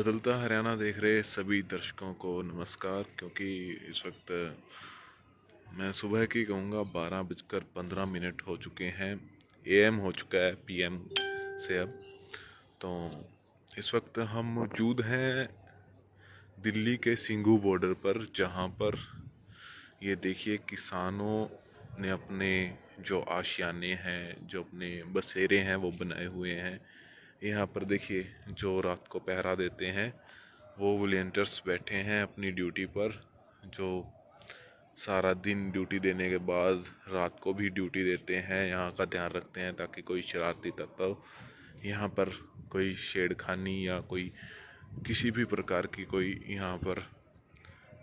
बदलता हरियाणा देख रहे सभी दर्शकों को नमस्कार, क्योंकि इस वक्त मैं सुबह की कहूँगा बारह बजकर पंद्रह मिनट हो चुके हैं। एएम हो चुका है पीएम से अब। तो इस वक्त हम मौजूद हैं दिल्ली के सिंगू बॉर्डर पर, जहाँ पर ये देखिए किसानों ने अपने जो आशियाने हैं, जो अपने बसेरे हैं, वो बनाए हुए हैं। यहाँ पर देखिए, जो रात को पहरा देते हैं, वो वॉलेंटियर्स बैठे हैं अपनी ड्यूटी पर, जो सारा दिन ड्यूटी देने के बाद रात को भी ड्यूटी देते हैं, यहाँ का ध्यान रखते हैं ताकि कोई शरारती तत्व यहाँ पर कोई छेड़खानी या कोई किसी भी प्रकार की कोई यहाँ पर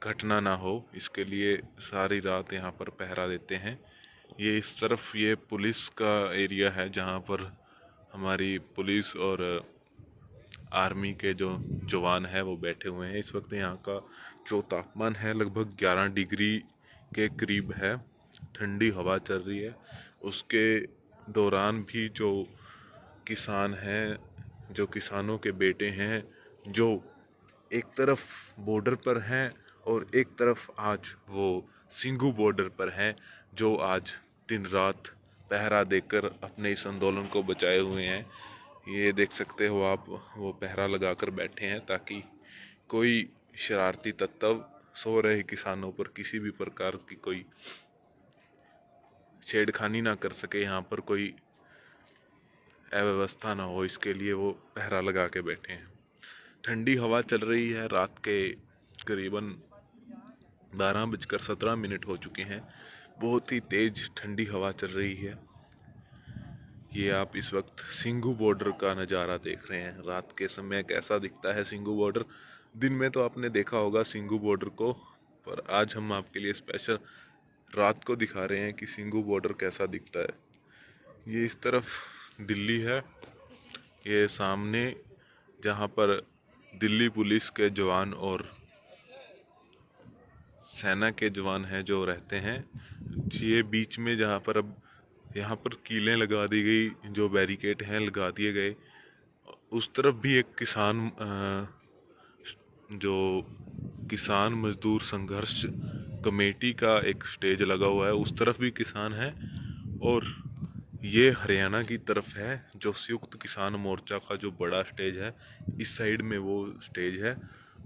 घटना ना हो, इसके लिए सारी रात यहाँ पर पहरा देते हैं। ये इस तरफ़ ये पुलिस का एरिया है जहाँ पर हमारी पुलिस और आर्मी के जो जवान हैं, वो बैठे हुए हैं। इस वक्त यहाँ का जो तापमान है, लगभग 11 डिग्री के करीब है। ठंडी हवा चल रही है। उसके दौरान भी जो किसान हैं, जो किसानों के बेटे हैं, जो एक तरफ़ बॉर्डर पर हैं और एक तरफ़ आज वो सिंगू बॉर्डर पर हैं, जो आज दिन रात पहरा देकर अपने इस आंदोलन को बचाए हुए हैं। ये देख सकते हो आप, वो पहरा लगाकर बैठे हैं ताकि कोई शरारती तत्व सो रहे किसानों पर, किसी भी प्रकार की कोई छेड़खानी ना कर सके, यहाँ पर कोई अव्यवस्था ना हो, इसके लिए वो पहरा लगा के बैठे हैं। ठंडी हवा चल रही है, रात के करीबन बारह बजकर सत्रह मिनट हो चुके हैं। बहुत ही तेज़ ठंडी हवा चल रही है। ये आप इस वक्त सिंगू बॉर्डर का नज़ारा देख रहे हैं। रात के समय कैसा दिखता है सिंगू बॉर्डर? दिन में तो आपने देखा होगा सिंगू बॉर्डर को, पर आज हम आपके लिए स्पेशल रात को दिखा रहे हैं कि सिंगू बॉर्डर कैसा दिखता है। ये इस तरफ़ दिल्ली है। ये सामने जहाँ पर दिल्ली पुलिस के जवान और सेना के जवान हैं जो रहते हैं। ये बीच में जहाँ पर अब यहाँ पर कीलें लगा दी गई, जो बैरिकेड हैं, लगा दिए गए। उस तरफ़ भी एक किसान जो किसान मजदूर संघर्ष कमेटी का एक स्टेज लगा हुआ है, उस तरफ़ भी किसान हैं। और ये हरियाणा की तरफ़ है, जो संयुक्त किसान मोर्चा का जो बड़ा स्टेज है, इस साइड में वो स्टेज है।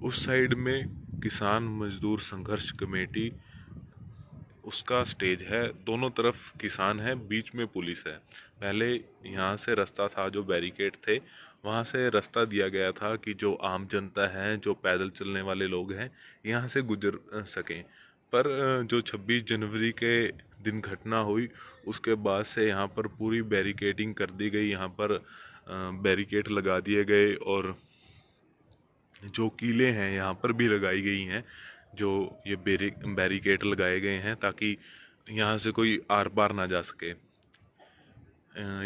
उस साइड में किसान मजदूर संघर्ष कमेटी, उसका स्टेज है। दोनों तरफ़ किसान है, बीच में पुलिस है। पहले यहाँ से रास्ता था जो बैरिकेड थे, वहाँ से रास्ता दिया गया था कि जो आम जनता है, जो पैदल चलने वाले लोग हैं, यहाँ से गुजर सकें। पर जो 26 जनवरी के दिन घटना हुई, उसके बाद से यहाँ पर पूरी बैरिकेडिंग कर दी गई। यहाँ पर बैरिकेड लगा दिए गए और जो कीले हैं यहाँ पर भी लगाई गई हैं, जो ये बैरिकेड लगाए गए हैं ताकि यहाँ से कोई आर पार ना जा सके।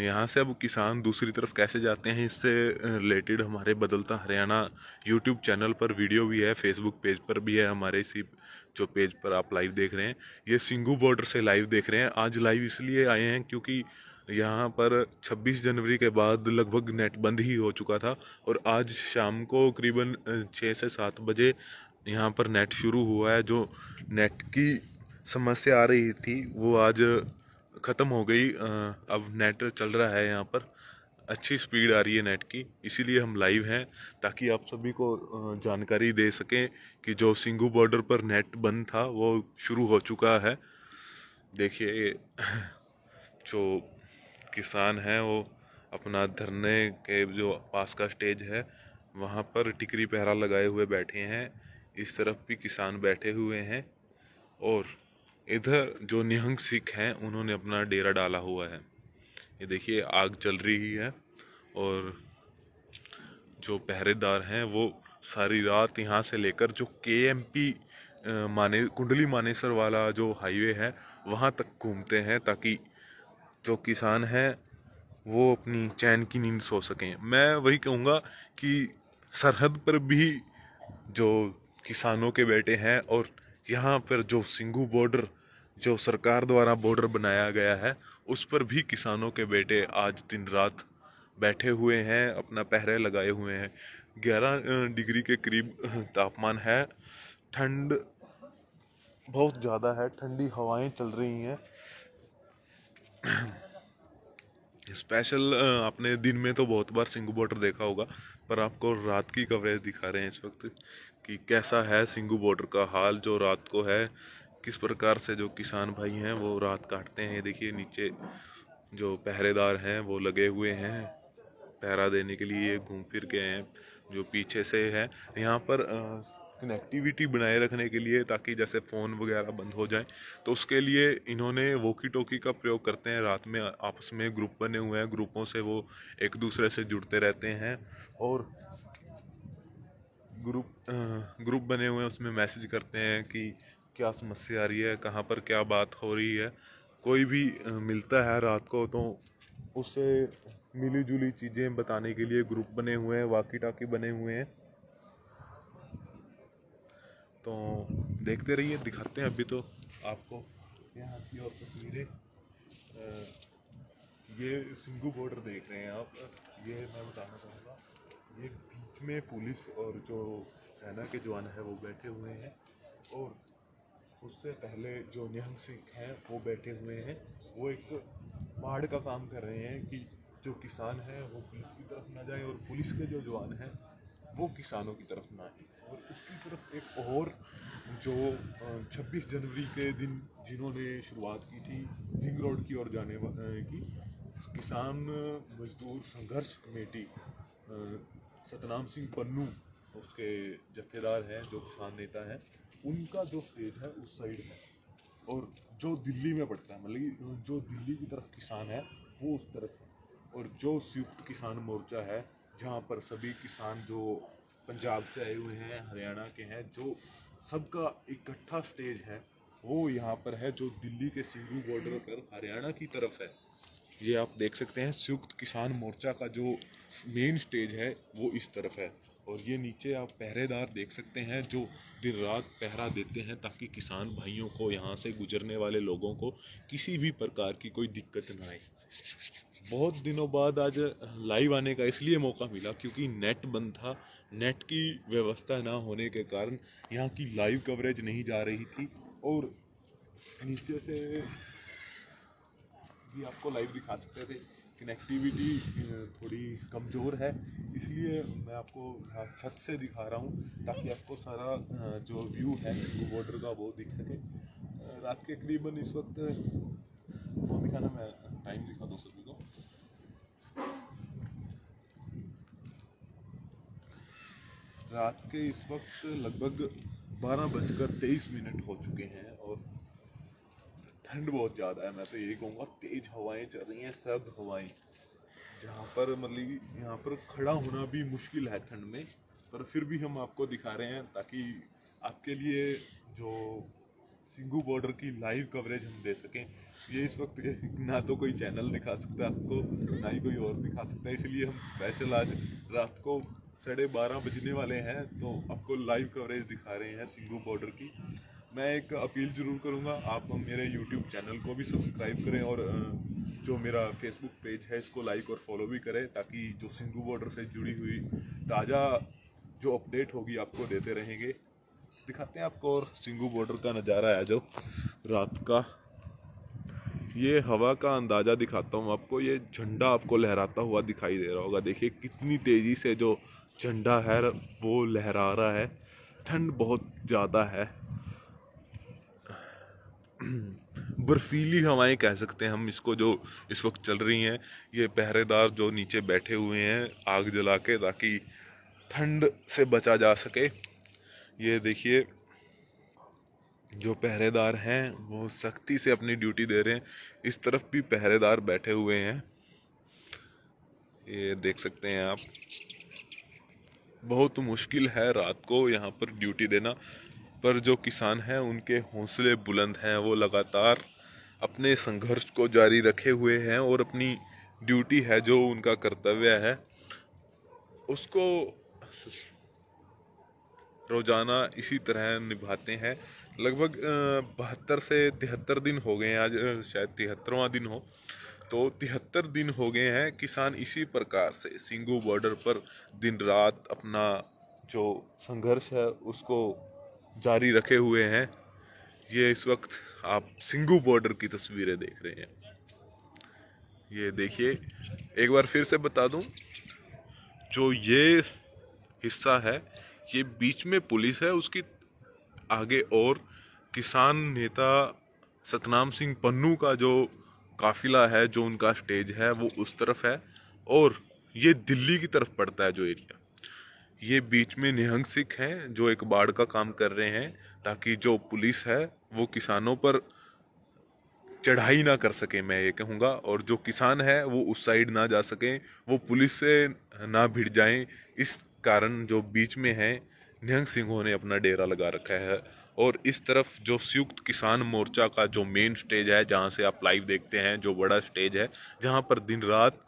यहाँ से अब किसान दूसरी तरफ़ कैसे जाते हैं, इससे रिलेटेड हमारे बदलता हरियाणा यूट्यूब चैनल पर वीडियो भी है फेसबुक पेज पर भी है, हमारे इसी जो पेज पर आप लाइव देख रहे हैं। ये सिंगू बॉर्डर से लाइव देख रहे हैं। आज लाइव इसलिए आए हैं क्योंकि यहाँ पर 26 जनवरी के बाद लगभग नेट बंद ही हो चुका था और आज शाम को करीबन छः से सात बजे यहाँ पर नेट शुरू हुआ है। जो नेट की समस्या आ रही थी, वो आज ख़त्म हो गई। अब नेट चल रहा है यहाँ पर। अच्छी स्पीड आ रही है नेट की, इसीलिए हम लाइव हैं, ताकि आप सभी को जानकारी दे सकें कि जो सिंगू बॉर्डर पर नेट बंद था, वो शुरू हो चुका है। देखिए, जो किसान हैं, वो अपना धरने के जो पास का स्टेज है, वहाँ पर टिकरी पहरा लगाए हुए बैठे हैं, इस तरफ़ भी किसान बैठे हुए हैं, और इधर जो निहंग सिख हैं, उन्होंने अपना डेरा डाला हुआ है। ये देखिए, आग चल रही है, और जो पहरेदार हैं, वो सारी रात यहाँ से लेकर जो के एम पी माने, कुंडली मानेसर वाला जो हाईवे है, वहाँ तक घूमते हैं, ताकि जो किसान हैं, वो अपनी चैन की नींद सो सकें। मैं वही कहूँगा कि सरहद पर भी जो किसानों के बेटे हैं और यहाँ पर जो सिंगू बॉर्डर, जो सरकार द्वारा बॉर्डर बनाया गया है, उस पर भी किसानों के बेटे आज दिन रात बैठे हुए हैं, अपना पहरे लगाए हुए हैं। ग्यारह डिग्री के करीब तापमान है। ठंड बहुत ज़्यादा है, ठंडी हवाएँ चल रही हैं। स्पेशल आपने दिन में तो बहुत बार सिंगू बॉर्डर देखा होगा, पर आपको रात की कवरेज दिखा रहे हैं इस वक्त कि कैसा है सिंगू बॉर्डर का हाल, जो रात को है, किस प्रकार से जो किसान भाई हैं, वो रात काटते हैं। देखिए, नीचे जो पहरेदार हैं, वो लगे हुए हैं, पहरा देने के लिए घूम फिर के हैं, जो पीछे से है। यहाँ पर कनेक्टिविटी बनाए रखने के लिए ताकि जैसे फ़ोन वगैरह बंद हो जाए तो उसके लिए इन्होंने वोकी टोकी का प्रयोग करते हैं। रात में आपस में ग्रुप बने हुए हैं, ग्रुपों से वो एक दूसरे से जुड़ते रहते हैं और ग्रुप ग्रुप बने हुए हैं, उसमें मैसेज करते हैं कि क्या समस्या आ रही है, कहाँ पर क्या बात हो रही है। कोई भी मिलता है रात को तो उससे मिली जुली चीज़ें बताने के लिए ग्रुप बने हुए हैं वाकी टाकी बने हुए हैं। तो देखते रहिए, दिखाते हैं अभी तो आपको। यहाँ की और तस्वीरें। ये सिंगू बॉर्डर देख रहे हैं आप। ये मैं बताना चाहूँगा, ये बीच में पुलिस और जो सेना के जवान है, वो बैठे हुए हैं और उससे पहले जो निहंग सिंह हैं, वो बैठे हुए हैं। वो एक बाढ़ का काम कर रहे हैं कि जो किसान है, वो पुलिस की तरफ़ ना जाए और पुलिस के जो जवान हैं, वो किसानों की तरफ़ ना आए। और उसकी तरफ़ एक और जो 26 जनवरी के दिन जिन्होंने शुरुआत की थी, रिंग रोड की ओर जाने की, किसान मजदूर संघर्ष कमेटी सतनाम सिंह पन्नू उसके जत्थेदार हैं, जो किसान नेता हैं, उनका जो स्टेज है उस साइड है और जो दिल्ली में पड़ता है मतलब जो दिल्ली की तरफ़ किसान है, वो उस तरफ़ है। और जो संयुक्त किसान मोर्चा है, जहाँ पर सभी किसान जो पंजाब से आए हुए हैं, हरियाणा के हैं, जो सबका इकट्ठा स्टेज है, वो यहाँ पर है, जो दिल्ली के सिंधु बॉर्डर पर हरियाणा की तरफ़ है। ये आप देख सकते हैं संयुक्त किसान मोर्चा का जो मेन स्टेज है, वो इस तरफ़ है। और ये नीचे आप पहरेदार देख सकते हैं, जो दिन रात पहरा देते हैं, ताकि किसान भाइयों को, यहाँ से गुजरने वाले लोगों को किसी भी प्रकार की कोई दिक्कत ना आए। बहुत दिनों बाद आज लाइव आने का इसलिए मौका मिला क्योंकि नेट बंद था। नेट की व्यवस्था ना होने के कारण यहाँ की लाइव कवरेज नहीं जा रही थी और नीचे से भी आपको लाइव दिखा सकते थे। कनेक्टिविटी थोड़ी कमज़ोर है। इसलिए मैं आपको छत से दिखा रहा हूँ ताकि आपको सारा जो व्यू है सिंगू बॉर्डर का वो दिख सके। रात के करीबन इस वक्त वो दिखाना मैं टाइम दिखा दूँ सभी को रात के इस वक्त लगभग बारह बजकर तेईस मिनट हो चुके हैं और ठंड बहुत ज़्यादा है। मैं तो यही कहूँगा, तेज़ हवाएँ चल रही हैं, सर्द हवाएँ। जहाँ पर मतलब यहाँ पर खड़ा होना भी मुश्किल है ठंड में, पर फिर भी हम आपको दिखा रहे हैं ताकि आपके लिए जो सिंगू बॉर्डर की लाइव कवरेज हम दे सकें। ये इस वक्त ना तो कोई चैनल दिखा सकता आपको, ना ही कोई और दिखा सकता है। इसलिए हम स्पेशल आज रात को साढ़े बारह बजने वाले हैं तो आपको लाइव कवरेज दिखा रहे हैं सिंगू बॉर्डर की। मैं एक अपील ज़रूर करूँगा, आप मेरे यूट्यूब चैनल को भी सब्सक्राइब करें और जो मेरा फेसबुक पेज है, इसको लाइक और फॉलो भी करें, ताकि जो सिंगू बॉर्डर से जुड़ी हुई ताज़ा जो अपडेट होगी, आपको देते रहेंगे। दिखाते हैं आपको और सिंगू बॉर्डर का नज़ारा है जो रात का। ये हवा का अंदाज़ा दिखाता हूँ आपको, ये झंडा आपको लहराता हुआ दिखाई दे रहा होगा। देखिए कितनी तेज़ी से जो झंडा है, वो लहरा रहा है। ठंड बहुत ज़्यादा है। बर्फीली हवाएँ कह सकते हैं हम इसको जो इस वक्त चल रही हैं। ये पहरेदार जो नीचे बैठे हुए हैं, आग जला के ताकि ठंड से बचा जा सके। ये देखिए जो पहरेदार हैं, वो सख्ती से अपनी ड्यूटी दे रहे हैं। इस तरफ़ भी पहरेदार बैठे हुए हैं। ये देख सकते हैं आप। बहुत मुश्किल है रात को यहाँ पर ड्यूटी देना, पर जो किसान हैं, उनके हौसले बुलंद हैं। वो लगातार अपने संघर्ष को जारी रखे हुए हैं और अपनी ड्यूटी है जो उनका कर्तव्य है, उसको रोज़ाना इसी तरह निभाते हैं। लगभग बहत्तर से तिहत्तर दिन हो गए हैं आज शायद तिहत्तरवा दिन हो। तो तिहत्तर दिन हो गए हैं किसान इसी प्रकार से सिंगू बॉर्डर पर दिन रात अपना जो संघर्ष है उसको जारी रखे हुए हैं। ये इस वक्त आप सिंगू बॉर्डर की तस्वीरें देख रहे हैं। ये देखिए, एक बार फिर से बता दूँ, जो ये हिस्सा है, ये बीच में पुलिस है, उसकी आगे और किसान नेता सतनाम सिंह पन्नू का जो काफिला है, जो उनका स्टेज है, वो उस तरफ़ है और ये दिल्ली की तरफ़ पड़ता है जो एरिया। ये बीच में निहंग सिख हैं, जो एक बाढ़ का काम कर रहे हैं ताकि जो पुलिस है, वो किसानों पर चढ़ाई ना कर सके, मैं ये कहूँगा। और जो किसान है, वो उस साइड ना जा सकें, वो पुलिस से ना भिड़ जाएँ। इस कारण जो बीच में है निहंग सिंहों ने अपना डेरा लगा रखा है और इस तरफ़ जो संयुक्त किसान मोर्चा का जो मेन स्टेज है, जहाँ से आप लाइव देखते हैं, जो बड़ा स्टेज है, जहाँ पर दिन रात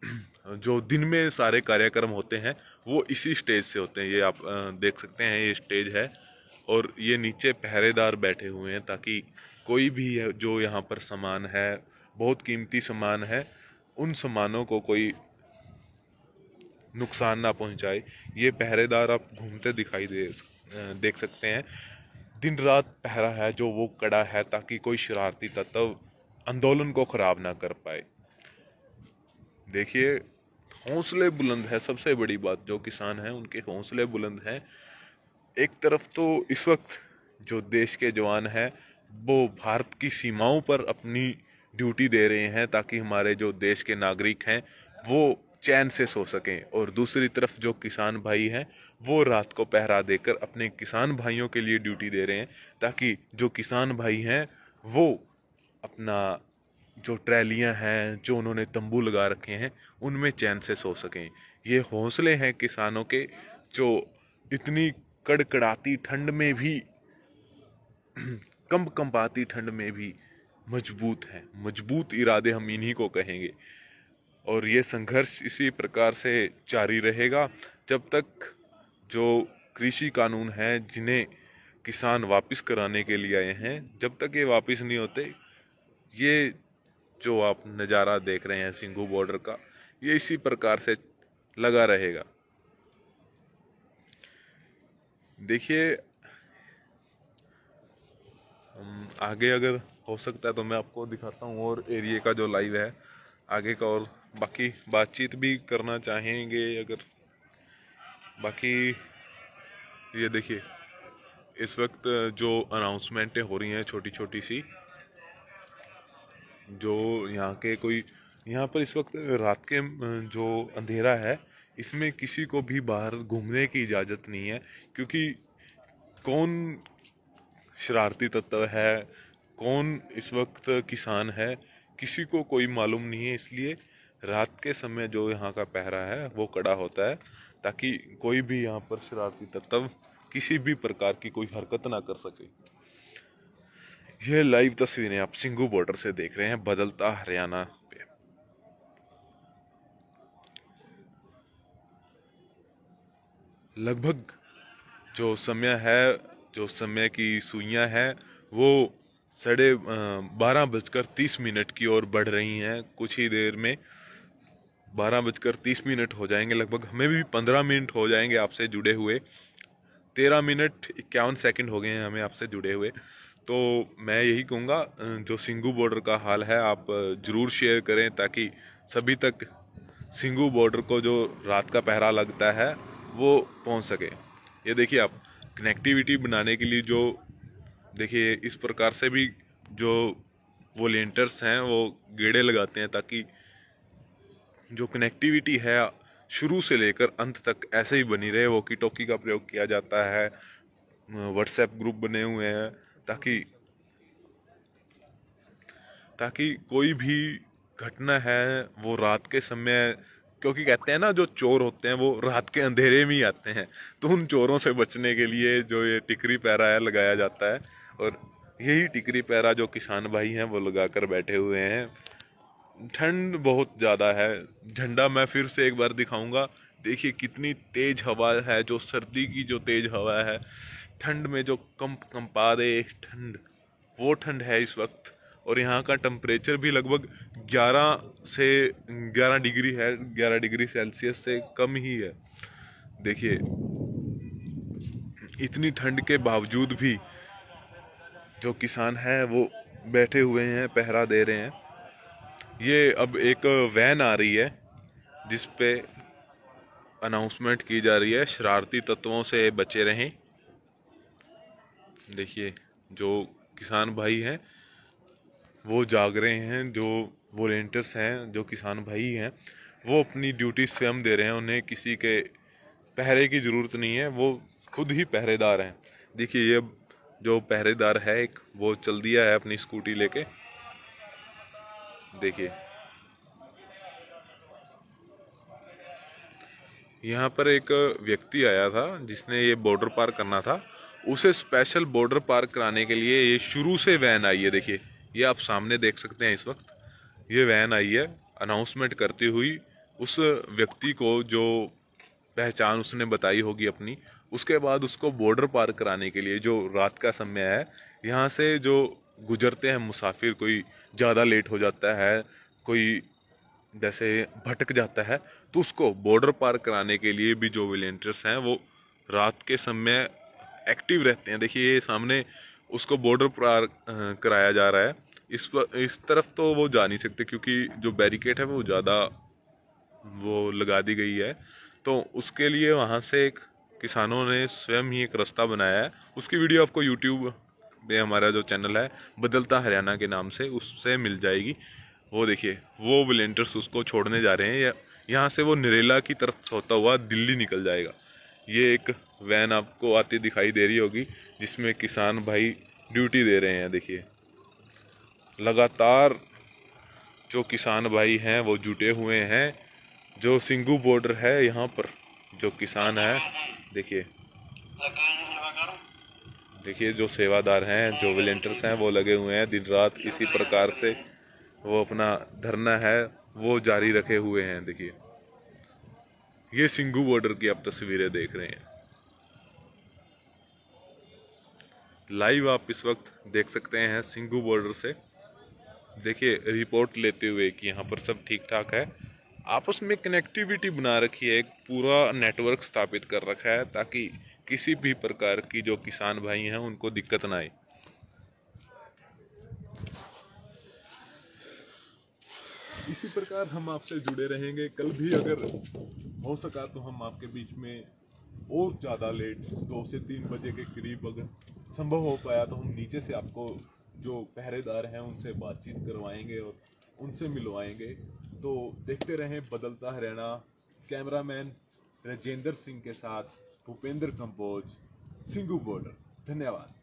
जो दिन में सारे कार्यक्रम होते हैं, वो इसी स्टेज से होते हैं। ये आप देख सकते हैं, ये स्टेज है और ये नीचे पहरेदार बैठे हुए हैं ताकि कोई भी जो यहाँ पर सामान है, बहुत कीमती सामान है, उन सामानों को कोई नुकसान ना पहुँचाए। ये पहरेदार आप घूमते दिखाई दे देख सकते हैं। दिन रात पहरा है जो वो कड़ा है ताकि कोई शरारती तत्व आंदोलन को खराब ना कर पाए। देखिए, हौसले बुलंद है सबसे बड़ी बात जो किसान हैं, उनके हौसले बुलंद हैं। एक तरफ़ तो इस वक्त जो देश के जवान हैं, वो भारत की सीमाओं पर अपनी ड्यूटी दे रहे हैं ताकि हमारे जो देश के नागरिक हैं, वो चैन से सो सकें। और दूसरी तरफ़ जो किसान भाई हैं, वो रात को पहरा देकर अपने किसान भाइयों के लिए ड्यूटी दे रहे हैं, ताकि जो किसान भाई हैं, वो अपना जो ट्रैलियाँ हैं, जो उन्होंने तंबू लगा रखे हैं, उनमें चैन से सो सकें। ये हौसले हैं किसानों के, जो इतनी कड़कड़ाती ठंड में भी कंप कंपाती ठंड में भी मज़बूत हैं। मज़बूत इरादे हम इन्हीं को कहेंगे। और ये संघर्ष इसी प्रकार से जारी रहेगा जब तक जो कृषि कानून हैं, जिन्हें किसान वापस कराने के लिए आए हैं, जब तक ये वापस नहीं होते, ये जो आप नज़ारा देख रहे हैं सिंघू बॉर्डर का, ये इसी प्रकार से लगा रहेगा। देखिए आगे अगर हो सकता है तो मैं आपको दिखाता हूँ और एरिया का जो लाइव है, आगे का और बाकी बातचीत भी करना चाहेंगे अगर। बाकी ये देखिए, इस वक्त जो अनाउंसमेंटें हो रही हैं छोटी छोटी सी, जो यहाँ के कोई, यहाँ पर इस वक्त रात के, जो अंधेरा है, इसमें किसी को भी बाहर घूमने की इजाज़त नहीं है, क्योंकि कौन शरारती तत्व है, कौन इस वक्त किसान है, किसी को कोई मालूम नहीं है, इसलिए रात के समय जो यहाँ का पहरा है, वो कड़ा होता है, ताकि कोई भी यहाँ पर शरारती तत्व किसी भी प्रकार की कोई हरकत ना कर सके। ये लाइव तस्वीरें आप सिंगू बॉर्डर से देख रहे हैं, बदलता हरियाणा लगभग जो समय है, जो समय की सुइयाँ हैं, वो साढ़े बारह बजकर तीस मिनट की ओर बढ़ रही हैं। कुछ ही देर में बारह बजकर तीस मिनट हो जाएँगे लगभग। हमें भी पंद्रह मिनट हो जाएँगे आपसे जुड़े हुए। तेरह मिनट इक्यावन सेकंड हो गए हैं हमें आपसे जुड़े हुए। तो मैं यही कहूँगा जो सिंगू बॉर्डर का हाल है, आप ज़रूर शेयर करें ताकि सभी तक सिंगू बॉर्डर को जो रात का पहरा लगता है, वो पहुँच सके। ये देखिए आप कनेक्टिविटी बनाने के लिए जो, देखिए इस प्रकार से भी जो वॉलेंटियर्स हैं, वो गेड़े लगाते हैं ताकि जो कनेक्टिविटी है, शुरू से लेकर अंत तक ऐसे ही बनी रहे वॉकी टॉकी का प्रयोग किया जाता है व्हाट्सएप ग्रुप बने हुए हैं, ताकि ताकि कोई भी घटना है, वो रात के समय, क्योंकि कहते हैं ना, जो चोर होते हैं, वो रात के अंधेरे में ही आते हैं तो उन चोरों से बचने के लिए जो ये टिकरी पैरा है, लगाया जाता है, और यही टिकरी पैरा जो किसान भाई हैं, वो लगा कर बैठे हुए हैं। ठंड बहुत ज़्यादा है। झंडा मैं फिर से एक बार दिखाऊँगा। देखिए कितनी तेज हवा है, जो सर्दी की जो तेज हवा है। ठंड में जो कंप कंपा दे ठंड, वो ठंड है इस वक्त। और यहाँ का टेम्परेचर भी लगभग 11 से 11 डिग्री है 11 डिग्री सेल्सियस से कम ही है। देखिए, इतनी ठंड के बावजूद भी जो किसान हैं, वो बैठे हुए हैं, पहरा दे रहे हैं। ये अब एक वैन आ रही है, जिस पे अनाउंसमेंट की जा रही है, शरारती तत्वों से बचे रहें। देखिए, जो किसान भाई हैं, वो जाग रहे हैं, जो वॉलेंटियर्स हैं, जो किसान भाई हैं, वो अपनी ड्यूटी स्वयं दे रहे हैं। उन्हें किसी के पहरे की ज़रूरत नहीं है, वो खुद ही पहरेदार हैं। देखिए, ये जो पहरेदार है, एक वो चल दिया है अपनी स्कूटी लेके। देखिए। यहाँ पर एक व्यक्ति आया था, जिसने ये बॉर्डर पार करना था। उसे स्पेशल बॉर्डर पार कराने के लिए ये शुरू से वैन आई है, देखिए। ये आप सामने देख सकते हैं इस वक्त। ये वैन आई है। अनाउंसमेंट करती हुई उस व्यक्ति को जो पहचान उसने बताई होगी अपनी, उसके बाद उसको बॉर्डर पार कराने के लिए जो रात का समय है, यहाँ से जो गुजरते हैं, मुसाफिर कोई ज़्यादा लेट हो जाता है, कोई जैसे भटक जाता है तो उसको बॉर्डर पार कराने के लिए भी जो विलेंटर्स हैं, वो रात के समय एक्टिव रहते हैं। देखिए, ये सामने उसको बॉर्डर पार कराया जा रहा है। इस पर इस तरफ़ तो वो जा नहीं सकते, क्योंकि जो बैरिकेड है, वो ज़्यादा वो लगा दी गई है। तो उसके लिए वहाँ से एक किसानों ने स्वयं ही एक रास्ता बनाया है। उसकी वीडियो आपको यूट्यूब में हमारा जो चैनल है, बदलता हरियाणा के नाम से उससे मिल जाएगी। वो देखिए, वो वलेंटर्स उसको छोड़ने जा रहे हैं। या, यहाँ से वो नरेला की तरफ़ होता हुआ दिल्ली निकल जाएगा। ये एक वैन आपको आती दिखाई दे रही होगी, जिसमें किसान भाई ड्यूटी दे रहे हैं, देखिए। लगातार जो किसान भाई हैं, वो जुटे हुए हैं। जो सिंगू बॉर्डर है, यहाँ पर जो किसान है, देखिए। देखिए, जो सेवादार हैं, जो वॉलेंटियर्स हैं, वो लगे हुए हैं। दिन रात इसी प्रकार से वो अपना धरना है, वो जारी रखे हुए हैं, देखिए। ये सिंगू बॉर्डर की आप तस्वीरें देख रहे हैं। लाइव आप इस वक्त देख सकते हैं सिंगू बॉर्डर से। देखिए, रिपोर्ट लेते हुए कि यहाँ पर सब ठीक ठाक है। आपस में कनेक्टिविटी बना रखी है, एक पूरा नेटवर्क स्थापित कर रखा है, ताकि किसी भी प्रकार की जो किसान भाई हैं, उनको दिक्कत ना आए। इसी प्रकार हम आपसे जुड़े रहेंगे। कल भी अगर हो सका तो हम आपके बीच में और ज़्यादा लेट, दो से तीन बजे के करीब अगर संभव हो पाया तो हम नीचे से आपको जो पहरेदार हैं, उनसे बातचीत करवाएँगे और उनसे मिलवाएँगे। तो देखते रहें, बदलता हरियाणा। कैमरामैन राजेंद्र सिंह के साथ भूपेंद्र कंबोज सिंगू बॉर्डर। धन्यवाद।